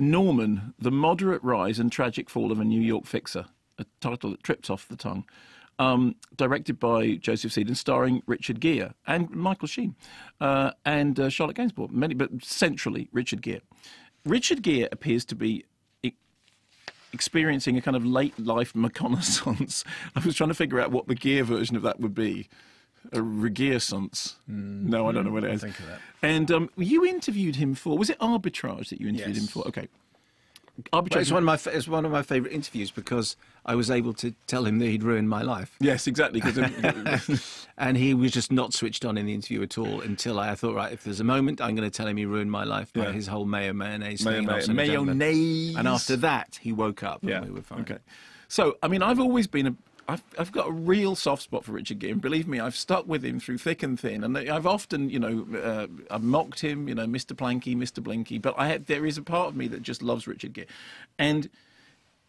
Norman, The Moderate Rise and Tragic Fall of a New York Fixer, a title that trips off the tongue. Um, directed by Joseph Cedar and starring Richard Gere and Michael Sheen uh, and uh, Charlotte Gainsbourg, many, but centrally Richard Gere. Richard Gere appears to be experiencing a kind of late life reconnaissance. I was trying to figure out what the Gere version of that would be. A regearance. no, I don't know what it is. think of that. And um, you interviewed him for, was it Arbitrage that you interviewed him Yes. for? Okay. Arbitrage. it's one of my it's one of my favourite interviews because I was able to tell him that he'd ruined my life, yes, exactly. and he was just not switched on in the interview at all until I thought, right, if there's a moment, I'm going to tell him he ruined my life by Yeah. his whole mayo mayonnaise Mayo- thing. mayo- Officer and Gentleman. mayonnaise. And after that, he woke up. Yeah. and we were fine. Okay. So, I mean, I've always been a. I've, I've got a real soft spot for Richard Gere. Believe me, I've stuck with him through thick and thin. And I've often, you know, uh, I've mocked him, you know, Mr. Planky, Mr. Blinky. But I had, there is a part of me that just loves Richard Gere. And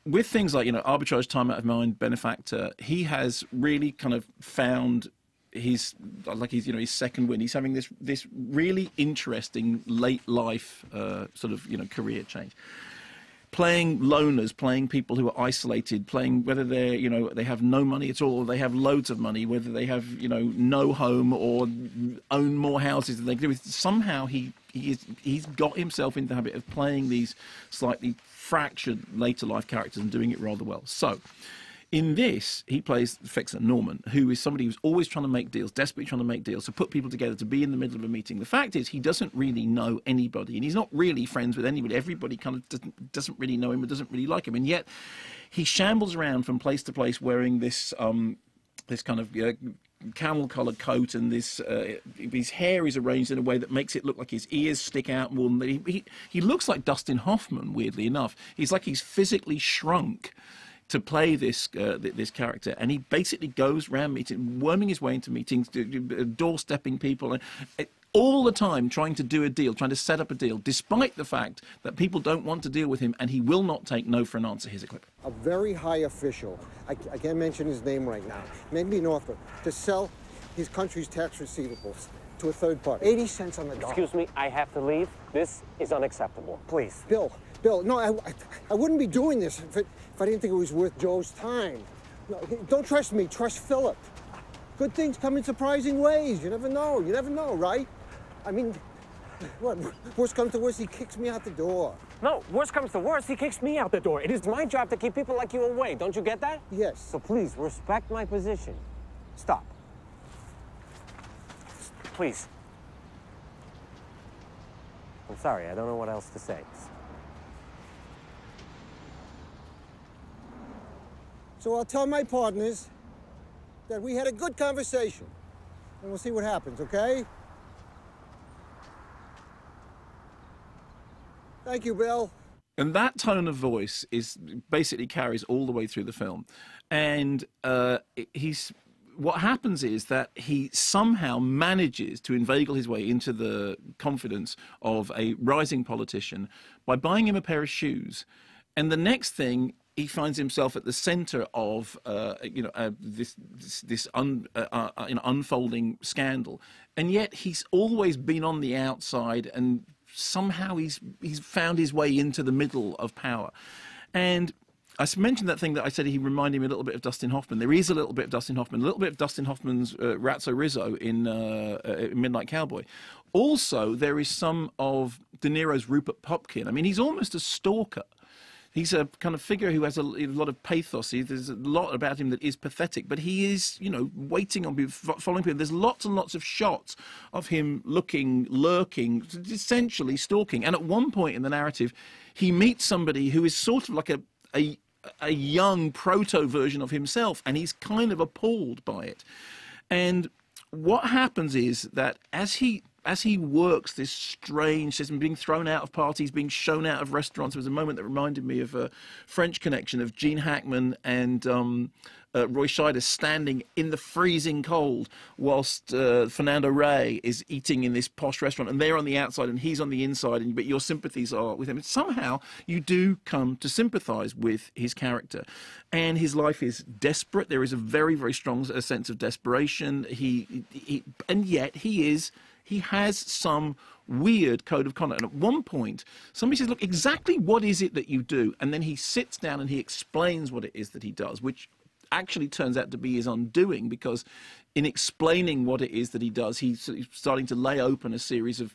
with things like, you know, Arbitrage, Time Out of Mind, Benefactor, he has really kind of found his like his you know his second win he's having this this really interesting late life uh, sort of you know career change playing loners, playing people who are isolated, playing whether they're you know they have no money at all, or they have loads of money, whether they have you know no home or own more houses than they can do. Somehow he he is, he's got himself into the habit of playing these slightly fractured later life characters and doing it rather well. So. In this, he plays fixer Norman, who is somebody who's always trying to make deals, desperately trying to make deals, to put people together, to be in the middle of a meeting. The fact is, he doesn't really know anybody, and he's not really friends with anybody. Everybody kind of doesn't, doesn't really know him or doesn't really like him, and yet he shambles around from place to place wearing this um, this kind of uh, camel coloured coat, and this uh, his hair is arranged in a way that makes it look like his ears stick out more than he, he he looks like Dustin Hoffman. Weirdly enough, he's like he's physically shrunk to play this uh, th- this character, and he basically goes around meeting, worming his way into meetings, d- d- doorstepping people, and uh, all the time trying to do a deal, trying to set up a deal, despite the fact that people don't want to deal with him, and he will not take no for an answer. Here's a clip. a very high official, I, I can't mention his name right now, maybe an author, to sell his country's tax receivables to a third party. 80 cents on the dollar. Excuse me, I have to leave. This is unacceptable. Please. Bill, Bill, no, I, I, wouldn't be doing this if, it, if I didn't think it was worth Joe's time. No, don't trust me, trust Philip. Good things come in surprising ways. You never know, you never know, right? I mean, what, worst comes to worst, he kicks me out the door. No, worst comes to worst, he kicks me out the door. It is my job to keep people like you away. Don't you get that? Yes. So please, respect my position. Stop. Please. I'm sorry, I don't know what else to say. So I'll tell my partners that we had a good conversation. And we'll see what happens, okay? Thank you, Bill. And that tone of voice is basically carries all the way through the film. And uh, he's what happens is that he somehow manages to inveigle his way into the confidence of a rising politician by buying him a pair of shoes. And the next thing he finds himself at the center of uh, you know uh, this this, this un, uh, uh, know, unfolding scandal, and yet he's always been on the outside, and somehow he's he's found his way into the middle of power, and. I mentioned that thing that I said he reminded me a little bit of Dustin Hoffman. There is a little bit of Dustin Hoffman, a little bit of Dustin Hoffman's uh, Ratso Rizzo in uh, uh, Midnight Cowboy. Also, there is some of De Niro's Rupert Pupkin. I mean, he's almost a stalker. He's a kind of figure who has a, a lot of pathos. He, there's a lot about him that is pathetic, but he is, you know, waiting on people, following people. There's lots and lots of shots of him looking, lurking, essentially stalking. And at one point in the narrative, he meets somebody who is sort of like a, a, a young proto version of himself, and he's kind of appalled by it. And what happens is that as he as he works this strange system, being thrown out of parties, being shown out of restaurants, there was a moment that reminded me of a French Connection of Gene Hackman and um, uh, Roy Scheider standing in the freezing cold whilst uh, Fernando Rey is eating in this posh restaurant, and they're on the outside and he's on the inside, and but your sympathies are with him. And somehow you do come to sympathise with his character, and his life is desperate. There is a very very strong sense of desperation. He, he and yet he is he has some weird code of conduct. And at one point, somebody says, Look, exactly what is it that you do? And then he sits down and he explains what it is that he does, which actually turns out to be his undoing because in explaining what it is that he does, he's starting to lay open a series of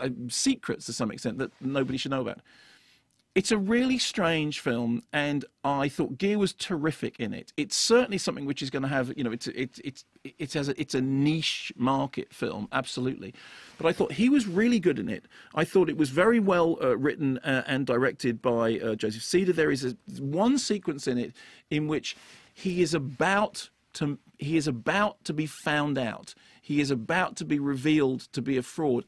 uh, secrets to some extent that nobody should know about. It's a really strange film, and I thought Gere was terrific in it. It's certainly something which is going to have, you know, it's it's it's it's as a, it's a niche market film, absolutely. But I thought he was really good in it. I thought it was very well uh, written uh, and directed by uh, Joseph Cedar. There is a, one sequence in it in which he is about to he is about to be found out. He is about to be revealed to be a fraud,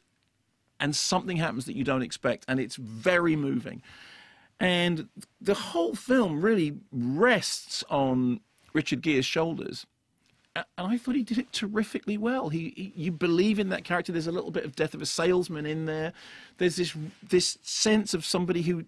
and something happens that you don't expect, and it's very moving. And the whole film really rests on Richard Gere's shoulders. And I thought he did it terrifically well. He, he, you believe in that character. There's a little bit of death of a salesman in there. There's this this sense of somebody who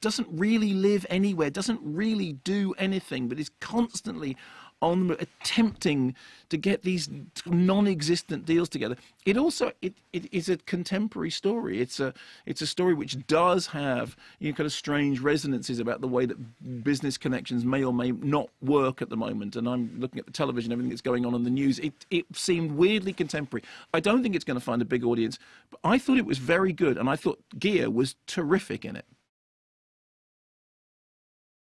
doesn't really live anywhere, doesn't really do anything, but is constantly on attempting to get these non-existent deals together. It also it, it is a contemporary story. It's a it's a story which does have you know, kind of strange resonances about the way that business connections may or may not work at the moment. And I'm looking at the television, everything that's going on in the news. It it seemed weirdly contemporary. I don't think it's going to find a big audience, but I thought it was very good, and I thought Gere was terrific in it.